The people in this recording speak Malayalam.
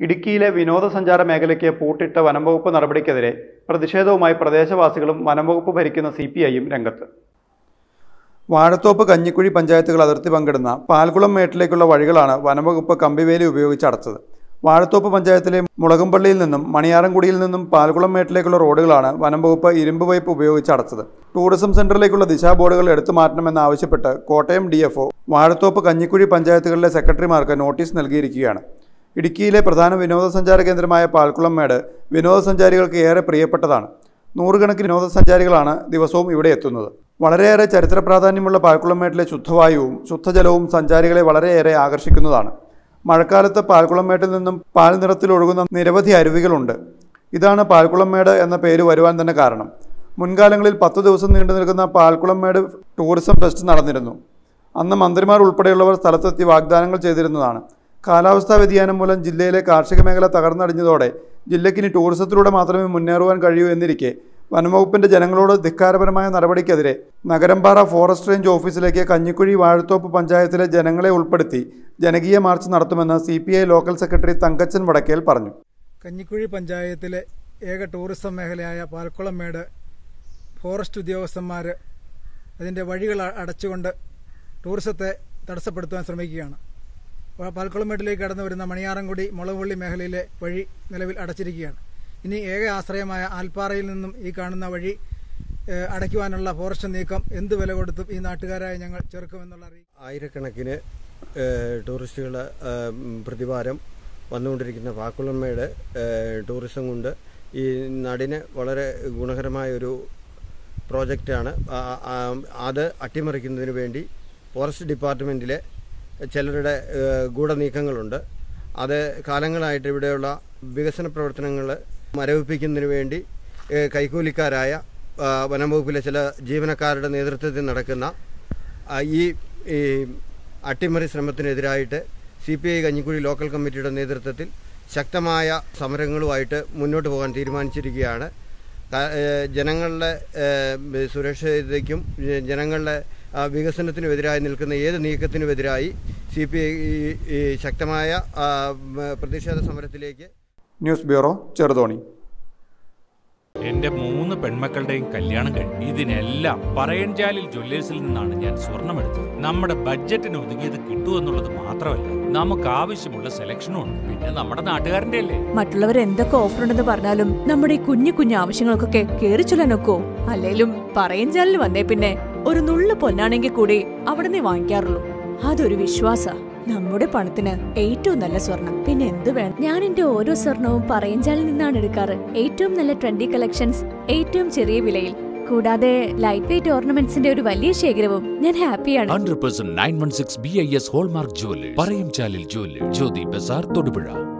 ഇടുക്കിയിലെ വിനോദസഞ്ചാര മേഖലയ്ക്ക് പൂട്ടിട്ട വനംവകുപ്പ് നടപടിക്കെതിരെ പ്രതിഷേധവുമായി പ്രദേശവാസികളും വനംവകുപ്പ് ഭരിക്കുന്ന സി പി ഐയും രംഗത്ത്. വാഴത്തോപ്പ് കഞ്ഞിക്കുഴി പഞ്ചായത്തുകൾ അതിർത്തി പങ്കിടുന്ന പാൽകുളം മേട്ടിലേക്കുള്ള വഴികളാണ് വനംവകുപ്പ് കമ്പിവേലി ഉപയോഗിച്ച് അടച്ചത്. വാഴത്തോപ്പ് പഞ്ചായത്തിലെ മുളകുംപള്ളിയിൽ നിന്നും മണിയാറൻകുടിയിൽ നിന്നും പാൽകുളം മേട്ടിലേക്കുള്ള റോഡുകളാണ് വനംവകുപ്പ് ഇരുമ്പ് പൈപ്പ് ഉപയോഗിച്ച് അടച്ചത്. ടൂറിസം സെന്ററിലേക്കുള്ള ദിശാ ബോർഡുകൾ എടുത്തു മാറ്റണമെന്നാവശ്യപ്പെട്ട് കോട്ടയം ഡി വാഴത്തോപ്പ് കഞ്ഞിക്കുഴി പഞ്ചായത്തുകളിലെ സെക്രട്ടറിമാർക്ക് നോട്ടീസ് നൽകിയിരിക്കുകയാണ്. ഇടുക്കിയിലെ പ്രധാന വിനോദസഞ്ചാര കേന്ദ്രമായ പാൽക്കുളം മേട് വിനോദസഞ്ചാരികൾക്ക് ഏറെ പ്രിയപ്പെട്ടതാണ്. നൂറുകണക്കിന് വിനോദസഞ്ചാരികളാണ് ദിവസവും ഇവിടെ എത്തുന്നത്. വളരെയേറെ ചരിത്ര പ്രാധാന്യമുള്ള പാൽക്കുളമേട്ടിലെ ശുദ്ധവായുവും ശുദ്ധജലവും സഞ്ചാരികളെ വളരെയേറെ ആകർഷിക്കുന്നതാണ്. മഴക്കാലത്ത് പാൽക്കുളമേട്ടിൽ നിന്നും പാൽ നിറത്തിലൊഴുകുന്ന നിരവധി അരുവികളുണ്ട്. ഇതാണ് പാൽക്കുളമേട് എന്ന പേര് വരുവാൻ തന്നെ കാരണം. മുൻകാലങ്ങളിൽ പത്തു ദിവസം നീണ്ടു നിൽക്കുന്ന പാൽക്കുളമേട് ടൂറിസം ഫെസ്റ്റ് നടന്നിരുന്നു. അന്ന് മന്ത്രിമാർ ഉൾപ്പെടെയുള്ളവർ സ്ഥലത്തെത്തി വാഗ്ദാനങ്ങൾ ചെയ്തിരുന്നതാണ്. കാലാവസ്ഥാ വ്യതിയാനം മൂലം ജില്ലയിലെ കാർഷിക മേഖല തകർന്നടിഞ്ഞതോടെ ജില്ലയ്ക്കിനി ടൂറിസത്തിലൂടെ മാത്രമേ മുന്നേറുവാൻ കഴിയൂ എന്നിരിക്കെ വനംവകുപ്പിന്റെ ജനങ്ങളോട് ധിക്കാരപരമായ നടപടിക്കെതിരെ നഗരമ്പാറ ഫോറസ്റ്റ് റേഞ്ച് ഓഫീസിലേക്ക് കഞ്ഞിക്കുഴി വാഴത്തോപ്പ് പഞ്ചായത്തിലെ ജനങ്ങളെ ഉൾപ്പെടുത്തി ജനകീയ മാർച്ച് നടത്തുമെന്ന് C local secretary Thankachan Vadakkel പറഞ്ഞു. കഞ്ഞിക്കുഴി പഞ്ചായത്തിലെ ഏക ടൂറിസം മേഖലയായ പാൽക്കുളം മേട് ഫോറസ്റ്റ് ഉദ്യോഗസ്ഥന്മാർ അതിന്റെ വഴികൾ അടച്ചുകൊണ്ട് ടൂറിസത്തെ തടസ്സപ്പെടുത്താൻ ശ്രമിക്കുകയാണ്. പാ- പാൽക്കുളം മേട്ടിലേക്ക് കടന്നു വരുന്ന മണിയാറൻകുടി മുളകുപള്ളി മേഖലയിലെ വഴി നിലവിൽ അടച്ചിരിക്കുകയാണ്. ഇനി ഏക ആശ്രയമായ ആൽപ്പാറയിൽ നിന്നും ഈ കാണുന്ന വഴി അടയ്ക്കുവാനുള്ള ഫോറസ്റ്റ് നീക്കം എന്ത് വില കൊടുത്തും ഈ നാട്ടുകാരായ ഞങ്ങൾ ചെറുക്കുമെന്നുള്ള ആയിരക്കണക്കിന് ടൂറിസ്റ്റുകൾ പ്രതിവാരം വന്നുകൊണ്ടിരിക്കുന്ന പാക്കുളമ്മയുടെ ടൂറിസം കൊണ്ട് ഈ നാടിന് വളരെ ഗുണകരമായൊരു പ്രോജക്റ്റാണ്. അത് അട്ടിമറിക്കുന്നതിന് വേണ്ടി ഫോറസ്റ്റ് ഡിപ്പാർട്ട്മെന്റിലെ ചിലരുടെ ഗൂഢനീക്കങ്ങളുണ്ട്. അത് കാലങ്ങളായിട്ട് ഇവിടെയുള്ള വികസന പ്രവർത്തനങ്ങൾ മരവിപ്പിക്കുന്നതിന് വേണ്ടി കൈക്കൂലിക്കാരായ വനംവകുപ്പിലെ വനം വകുപ്പിലെ ചില ജീവനക്കാരുടെ നേതൃത്വത്തിൽ നടക്കുന്ന ഈ അട്ടിമറി ശ്രമത്തിനെതിരായിട്ട് C P I Kanjikuzhi local കമ്മിറ്റിയുടെ നേതൃത്വത്തിൽ ശക്തമായ സമരങ്ങളുമായിട്ട് മുന്നോട്ട് പോകാൻ തീരുമാനിച്ചിരിക്കുകയാണ്. ജനങ്ങളുടെ സുരക്ഷിതയ്ക്കും ജനങ്ങളുടെ വികസനത്തിനുമെതിരായി നിൽക്കുന്ന ഏത് നീക്കത്തിനുമെതിരായി സി പി ഐ ശക്തമായ പ്രതിഷേധ സമരത്തിലേക്ക് ന്യൂസ് ബ്യൂറോ ചെറുതോണി. എന്റെ മൂന്ന് പെൺമക്കളുടെയും കല്യാണം കഴിഞ്ഞു ഇതിനെല്ലാം പറയൻചാലിൽ ജ്വല്ലേഴ്സിൽ നിന്നാണ് ഞാൻ സ്വർണമെടുത്തത്. നമ്മുടെ ബഡ്ജറ്റിന് ഒതുങ്ങിയത് കിട്ടുമെന്നുള്ളത് മാത്രമല്ല നമുക്ക് ആവശ്യമുള്ള സെലക്ഷനും ഉണ്ട്. പിന്നെ നമ്മുടെ നാട്ടുകാരന്റെ അല്ലേ? മറ്റുള്ളവർ എന്തൊക്കെ ഓഫർ ഉണ്ടെന്ന് പറഞ്ഞാലും നമ്മുടെ ഈ കുഞ്ഞു കുഞ്ഞു ആവശ്യങ്ങൾക്കൊക്കെ കേറി ചൊല്ലാനൊക്കോ അല്ലെങ്കിലും പറയഞ്ചാലിൽ വന്നേ പിന്നെ. ഒരു നുള്ളു പൊന്നാണെങ്കിൽ കൂടി അവിടെ നിന്ന് വാങ്ങിക്കാറുള്ളൂ. അതൊരു വിശ്വാസ. നമ്മുടെ പണത്തിന് ഏറ്റവും നല്ല സ്വർണം. പിന്നെ എന്ത് വേണം? ഞാൻ എന്റെ ഓരോ സ്വർണവും പറയഞ്ചാലിൽ നിന്നാണ് എടുക്കാറ്. ഏറ്റവും നല്ല ട്രെൻഡി കളക്ഷൻസ് ഏറ്റവും ചെറിയ വിലയിൽ. കൂടാതെ ലൈറ്റ് വെയിറ്റ് ഓർണമെന്റ്സിന്റെ ഒരു വലിയ ശേഖരവും ഞാൻ ഹാപ്പിയാണ് hundred percent nine one six B I S hallmark jewellers പറയും ചാലിൽ ജുവല്ലേഴ്സ് ജ്യോതി ബസാർ തൊടുപുഴ.